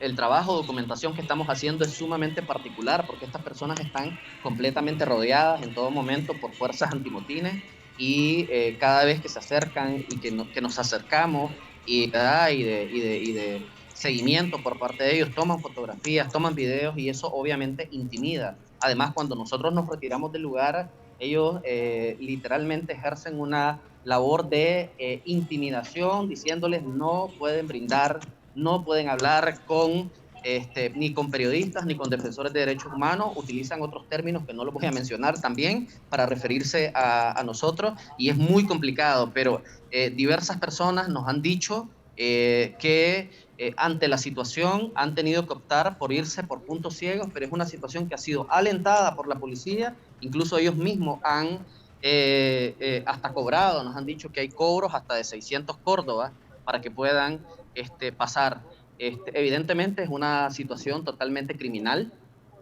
el trabajo documentación que estamos haciendo es sumamente particular porque estas personas están completamente rodeadas en todo momento por fuerzas antimotines y eh, cada vez que se acercan y que, que nos acercamos y, y, de, y, de, y de seguimiento por parte de ellos, toman fotografías, toman videos y eso obviamente intimida. Además, cuando nosotros nos retiramos del lugar, ellos eh, literalmente ejercen una labor de eh, intimidación, diciéndoles no pueden brindar, no pueden hablar con este, ni con periodistas ni con defensores de derechos humanos, utilizan otros términos que no los voy a mencionar también para referirse a, nosotros. Y es muy complicado, pero eh, diversas personas nos han dicho que ante la situación han tenido que optar por irse por puntos ciegos, pero es una situación que ha sido alentada por la policía, incluso ellos mismos han eh, eh, hasta cobrado, nos han dicho que hay cobros hasta de 600 Córdoba para que puedan este, pasar. Este, evidentemente es una situación totalmente criminal,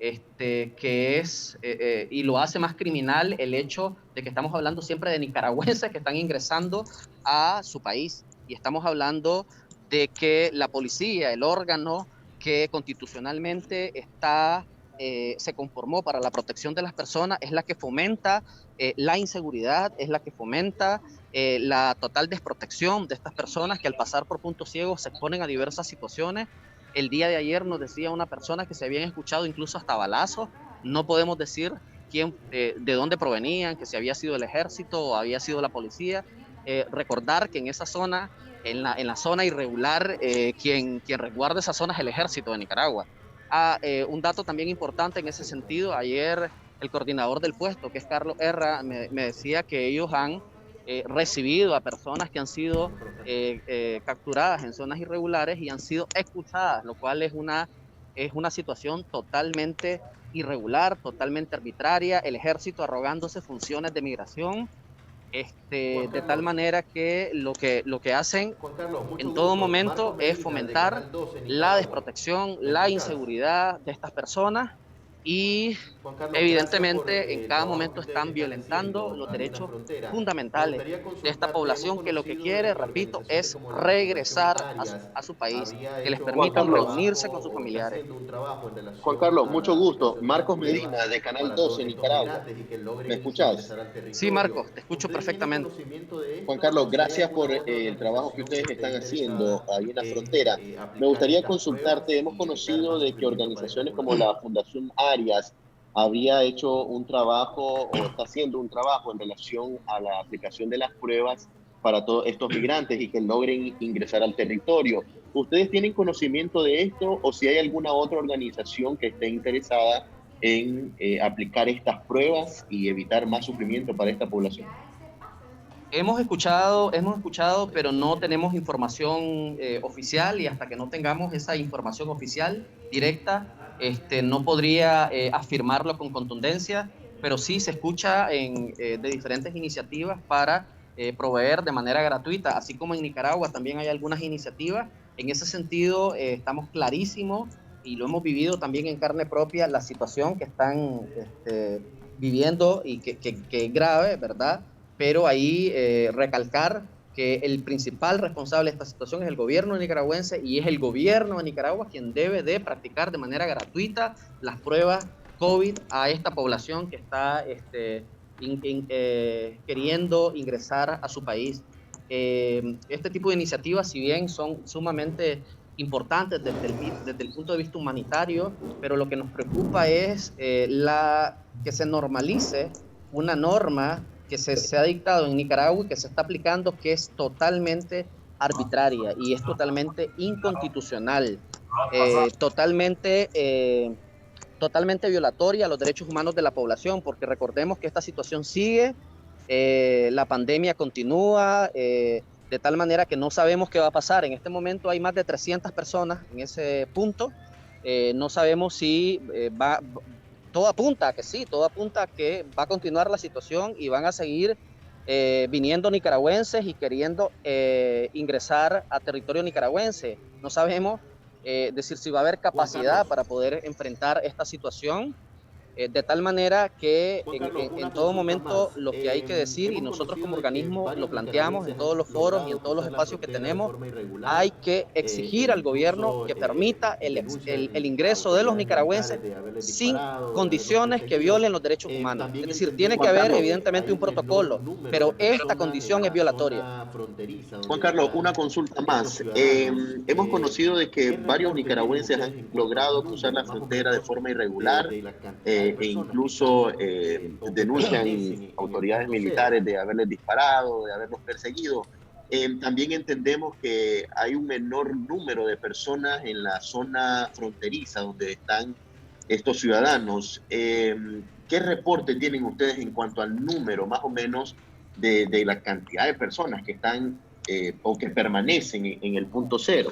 este, que es, eh, y lo hace más criminal el hecho de que estamos hablando siempre de nicaragüenses que están ingresando a su país y estamos hablando de que la policía, el órgano que constitucionalmente está eh, se conformó para la protección de las personas es la que fomenta eh, la inseguridad, es la que fomenta eh, la total desprotección de estas personas que al pasar por puntos ciegos se exponen a diversas situaciones. El día de ayer nos decía una persona que se habían escuchado incluso hasta balazos, no podemos decir quién, de dónde provenían, que si había sido el ejército o había sido la policía. recordar que en esa zona, en la, en la zona irregular, quien, quien resguarda esa zona es el ejército de Nicaragua. Ah, eh, un dato también importante en ese sentido, ayer el coordinador del puesto, que es Carlos Herra, me, decía que ellos han eh, recibido a personas que han sido eh, capturadas en zonas irregulares y han sido escuchadas, lo cual es una, es una situación totalmente irregular, totalmente arbitraria, el ejército arrogándose funciones de migración este, de tal manera que lo que, lo que hacen en todo momento es fomentar la desprotección, la inseguridad de estas personas y evidentemente en cada momento están violentando los derechos fundamentales de esta población que lo que quiere, repito, es regresar a su, país, que les permitan reunirse con sus familiares. Juan Carlos, mucho gusto. Marcos Medina, de Canal 12, Nicaragua. ¿Me escuchas? Sí, Marcos, te escucho perfectamente. Juan Carlos, gracias por eh, el trabajo que ustedes están haciendo ahí en la frontera. Me gustaría consultarte, hemos conocido de que organizaciones como la Fundación Arias habría hecho un trabajo o está haciendo un trabajo en relación a la aplicación de las pruebas para todos estos migrantes y que logren ingresar al territorio. ¿Ustedes tienen conocimiento de esto o si hay alguna otra organización que esté interesada en eh, aplicar estas pruebas y evitar más sufrimiento para esta población? Hemos escuchado, hemos escuchado, pero no tenemos información eh, oficial y hasta que no tengamos esa información oficial directa, este, no podría eh, afirmarlo con contundencia, pero sí se escucha en, eh, de diferentes iniciativas para eh, proveer de manera gratuita, así como en Nicaragua también hay algunas iniciativas. En ese sentido, estamos clarísimos y lo hemos vivido también en carne propia, la situación que están este, viviendo y que, que, que, es grave, ¿verdad? Pero ahí recalcar que el principal responsable de esta situación es el gobierno nicaragüense y es el gobierno de Nicaragua quien debe de practicar de manera gratuita las pruebas COVID a esta población que está este, eh, queriendo ingresar a su país. Eh, este tipo de iniciativas, si bien son sumamente importantes desde el, desde el, punto de vista humanitario, pero lo que nos preocupa es eh, la, que se normalice una norma que se, ha dictado en Nicaragua y que se está aplicando que es totalmente arbitraria y es totalmente inconstitucional, eh, totalmente, eh, totalmente violatoria a los derechos humanos de la población, porque recordemos que esta situación sigue, eh, la pandemia continúa, de tal manera que no sabemos qué va a pasar. En este momento hay más de 300 personas en ese punto, no sabemos si va, todo apunta a que sí, todo apunta a que va a continuar la situación y van a seguir eh, viniendo nicaragüenses y queriendo eh, ingresar a territorio nicaragüense. No sabemos eh, decir si va a haber capacidad para poder enfrentar esta situación. Eh, de tal manera que en, todo momento lo que hay que eh, decir, y nosotros como organismo lo planteamos en todos los foros y en todos los espacios que tenemos, hay que eh, exigir al gobierno que permita el, el, ingreso de los nicaragüenses sin condiciones que violen los derechos humanos. Es decir, tiene que haber evidentemente un protocolo, pero esta condición es violatoria. Juan Carlos, una consulta más. hemos conocido de que varios nicaragüenses han logrado cruzar la frontera de forma irregular e incluso eh, denuncian autoridades militares de haberles disparado, de haberlos perseguido. Eh, también entendemos que hay un menor número de personas en la zona fronteriza donde están estos ciudadanos. Eh, ¿Qué reporte tienen ustedes en cuanto al número más o menos de, de la cantidad de personas que están o que permanecen en el punto cero?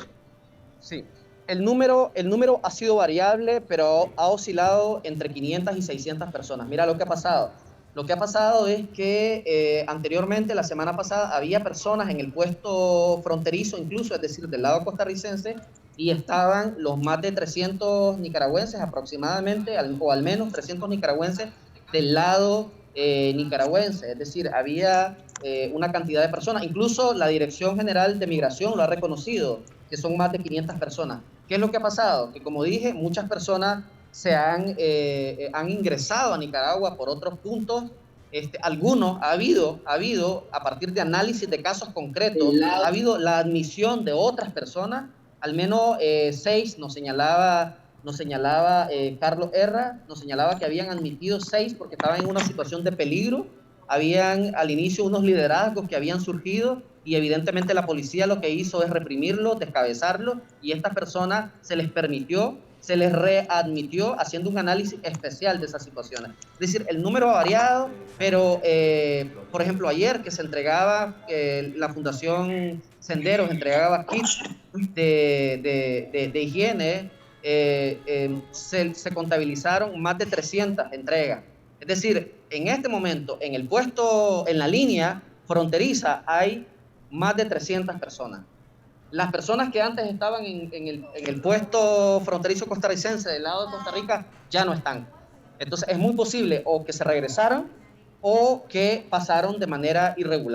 Sí, el número, el número ha sido variable, pero ha oscilado entre 500 y 600 personas. Mira lo que ha pasado. Lo que ha pasado es que eh, anteriormente, la semana pasada, había personas en el puesto fronterizo, incluso, es decir, del lado costarricense, y estaban los más de 300 nicaragüenses aproximadamente, o al menos 300 nicaragüenses del lado eh, nicaragüense. Es decir, había eh, una cantidad de personas, incluso la Dirección General de Migración lo ha reconocido, que son más de 500 personas. ¿Qué es lo que ha pasado? Que como dije, muchas personas se han, eh, eh, han ingresado a Nicaragua por otros puntos. Este, algunos, ha habido, ha habido, a partir de análisis de casos concretos, ha habido la admisión de otras personas, al menos eh, seis, nos señalaba, nos señalaba Carlos Herra, nos señalaba que habían admitido seis porque estaban en una situación de peligro, habían al inicio unos liderazgos que habían surgido y evidentemente la policía lo que hizo es reprimirlo, descabezarlo y estas personas se les permitió, se les readmitió haciendo un análisis especial de esas situaciones. Es decir, el número ha variado, pero eh, por ejemplo ayer que se entregaba, eh, la Fundación Senderos entregaba kits de, de, de, higiene, eh, se, se contabilizaron más de 300 entregas. Es decir, en este momento, en el puesto, en la línea fronteriza, hay más de 300 personas. Las personas que antes estaban en, el, puesto fronterizo costarricense del lado de Costa Rica ya no están. Entonces es muy posible o que se regresaron o que pasaron de manera irregular.